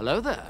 Hello there.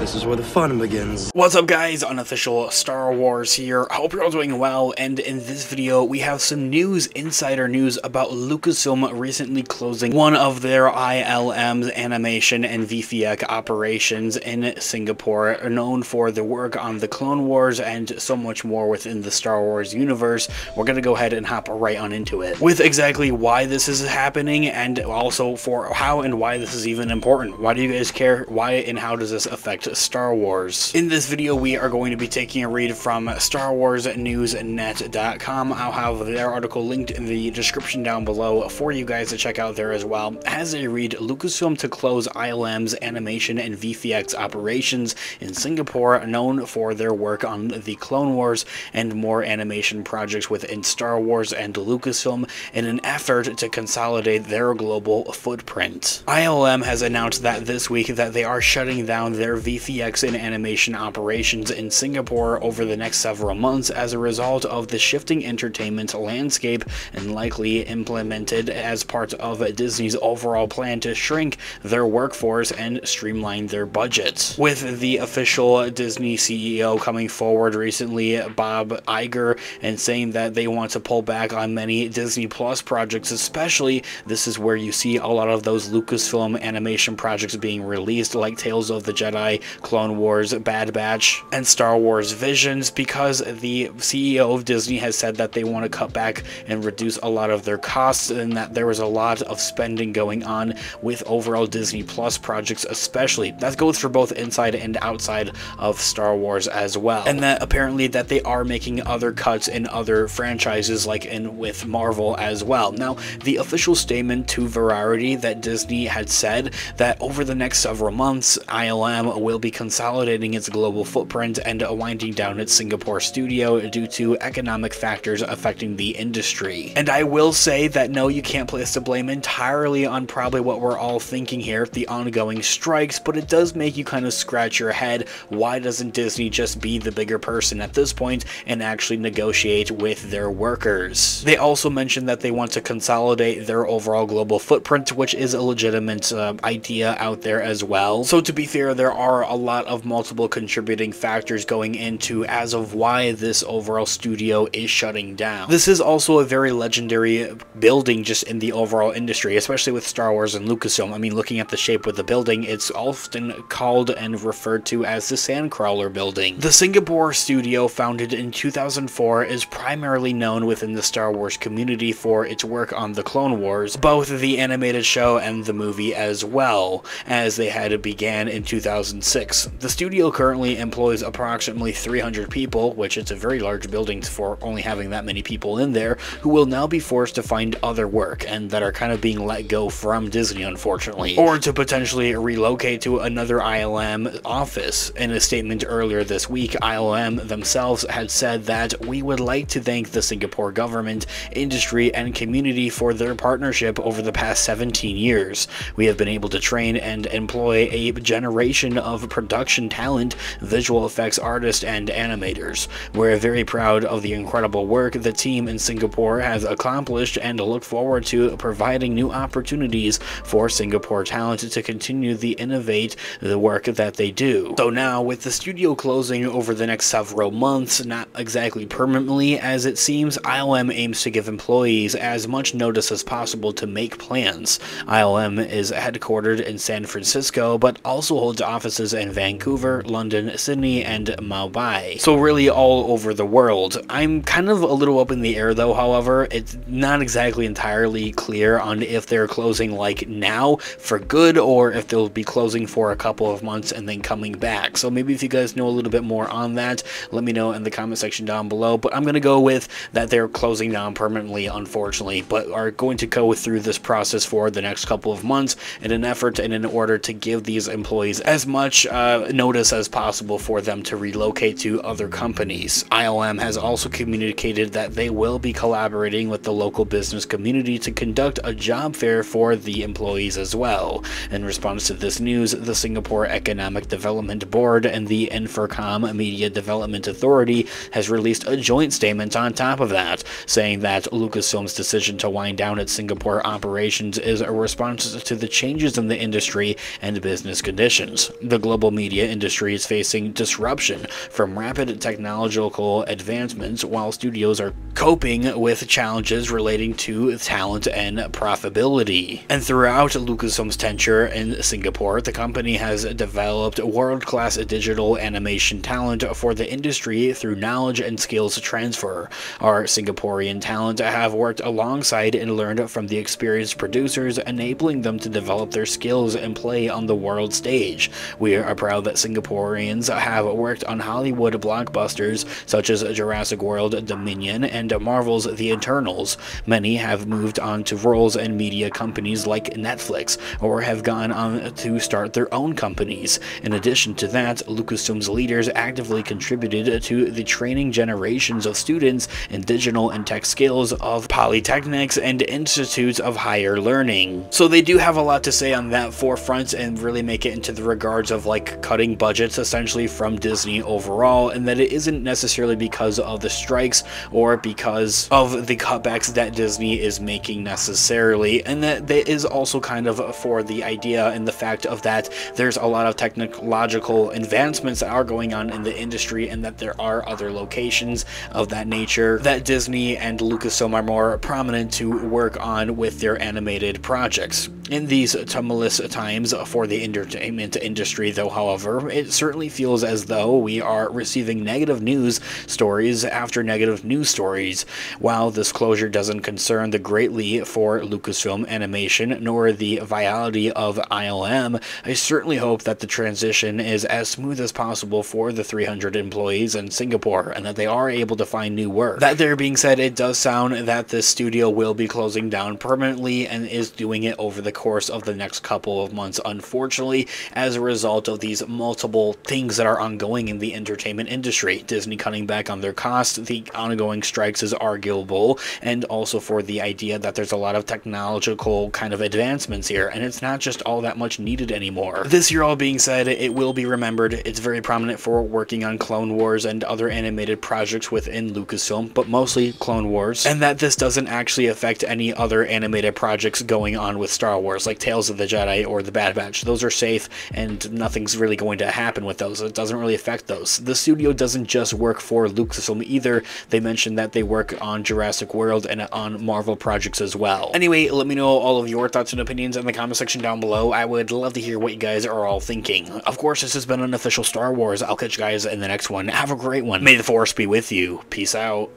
This is where the fun begins. What's up guys, unofficial Star Wars here. I hope you're all doing well and in this video we have some news, insider news about Lucasfilm recently closing one of their ILM's animation and VFX operations in Singapore, known for the work on the Clone Wars and so much more within the Star Wars universe. We're gonna go ahead and hop right on into it with exactly why this is happening and also for how and why this is even important. Why do you guys care? Why and how does this affect Star Wars? In this video, we are going to be taking a read from StarWarsNewsNet.com. I'll have their article linked in the description down below for you guys to check out there as well. As they read, Lucasfilm to close ILM's animation and VFX operations in Singapore, known for their work on the Clone Wars and more animation projects within Star Wars and Lucasfilm in an effort to consolidate their global footprint. ILM has announced that this week that they are shutting down their VFX and animation operations in Singapore over the next several months as a result of the shifting entertainment landscape and likely implemented as part of Disney's overall plan to shrink their workforce and streamline their budget. With the official Disney CEO coming forward recently, Bob Iger, and saying that they want to pull back on many Disney Plus projects, especially this is where you see a lot of those Lucasfilm animation projects being released like Tales of the Jedi, Clone Wars, Bad Batch, and Star Wars Visions because the CEO of Disney has said that they want to cut back and reduce a lot of their costs and that there was a lot of spending going on with overall Disney Plus projects especially. That goes for both inside and outside of Star Wars as well. And that apparently that they are making other cuts in other franchises like in with Marvel as well. Now, the official statement to Variety that Disney had said that over the next several months, ILM will be consolidating its global footprint and winding down its Singapore studio due to economic factors affecting the industry. And I will say that no, you can't place the blame entirely on probably what we're all thinking here, the ongoing strikes, but it does make you kind of scratch your head. Why doesn't Disney just be the bigger person at this point and actually negotiate with their workers? They also mentioned that they want to consolidate their overall global footprint, which is a legitimate uh, idea out there as well. So to be fair, there are a lot of multiple contributing factors going into as of why this overall studio is shutting down. This is also a very legendary building just in the overall industry, especially with Star Wars and Lucasfilm. I mean, looking at the shape of the building, it's often called and referred to as the Sandcrawler building. The Singapore studio, founded in 2004, is primarily known within the Star Wars community for its work on the Clone Wars, both the animated show and the movie as well, as they had began in 2006. The studio currently employs approximately 300 people, which it's a very large building for only having that many people in there, who will now be forced to find other work and that are kind of being let go from Disney, unfortunately, or to potentially relocate to another ILM office. In a statement earlier this week, ILM themselves had said that we would like to thank the Singapore government, industry, and community for their partnership over the past 17 years. We have been able to train and employ a generation of production talent, visual effects artists, and animators. We're very proud of the incredible work the team in Singapore has accomplished and look forward to providing new opportunities for Singapore talent to continue the innovate the work that they do. So now, with the studio closing over the next several months, not exactly permanently as it seems, ILM aims to give employees as much notice as possible to make plans. ILM is headquartered in San Francisco, but also holds offices in Vancouver, London, Sydney, and Mumbai. So really all over the world. I'm kind of a little up in the air though, however, it's not exactly entirely clear on if they're closing like now for good or if they'll be closing for a couple of months and then coming back. So maybe if you guys know a little bit more on that, let me know in the comment section down below. But I'm going to go with that they're closing down permanently, unfortunately, but are going to go through this process for the next couple of months in an effort and in order to give these employees as much uh, notice as possible for them to relocate to other companies. ILM has also communicated that they will be collaborating with the local business community to conduct a job fair for the employees as well. In response to this news, the Singapore Economic Development Board and the Infocomm Media Development Authority has released a joint statement on top of that, saying that Lucasfilm's decision to wind down its Singapore operations is a response to the changes in the industry and business conditions. The global media industry is facing disruption from rapid technological advancements while studios are coping with challenges relating to talent and profitability. And throughout Lucasfilm's tenure in Singapore, the company has developed world-class digital animation talent for the industry through knowledge and skills transfer. Our Singaporean talent have worked alongside and learned from the experienced producers, enabling them to develop their skills and play on the world stage. We are proud that Singaporeans have worked on Hollywood blockbusters such as Jurassic World Dominion and Marvel's The Eternals. Many have moved on to roles in media companies like Netflix or have gone on to start their own companies. In addition to that, Lucasfilm's leaders actively contributed to the training generations of students in digital and tech skills of polytechnics and institutes of higher learning. So they do have a lot to say on that forefront and really make it into the regards of like cutting budgets essentially from Disney overall and that it isn't necessarily because of the strikes or because of the cutbacks that Disney is making necessarily and that there is also kind of for the idea and the fact of that there's a lot of technological advancements that are going on in the industry and that there are other locations of that nature that Disney and Lucasfilm are more prominent to work on with their animated projects. In these tumultuous times for the entertainment industry, though, however, it certainly feels as though we are receiving negative news stories after negative news stories. While this closure doesn't concern the greatly for Lucasfilm Animation nor the viality of ILM, I certainly hope that the transition is as smooth as possible for the 300 employees in Singapore and that they are able to find new work. That there being said, it does sound that this studio will be closing down permanently and is doing it over the course of the next couple of months, unfortunately, as a result of these multiple things that are ongoing in the entertainment industry. Disney cutting back on their costs, the ongoing strikes is arguable, and also for the idea that there's a lot of technological kind of advancements here, and it's not just all that much needed anymore. This year all being said, it will be remembered. It's very prominent for working on Clone Wars and other animated projects within Lucasfilm, but mostly Clone Wars, and that this doesn't actually affect any other animated projects going on with Star Wars Wars, like Tales of the Jedi or The Bad Batch. Those are safe, and nothing's really going to happen with those. It doesn't really affect those. The studio doesn't just work for Lucasfilm either. They mentioned that they work on Jurassic World and on Marvel projects as well. Anyway, let me know all of your thoughts and opinions in the comment section down below. I would love to hear what you guys are all thinking. Of course, this has been an official Star Wars. I'll catch you guys in the next one. Have a great one. May the Force be with you. Peace out.